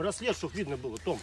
браслет, чтобы видно было Том.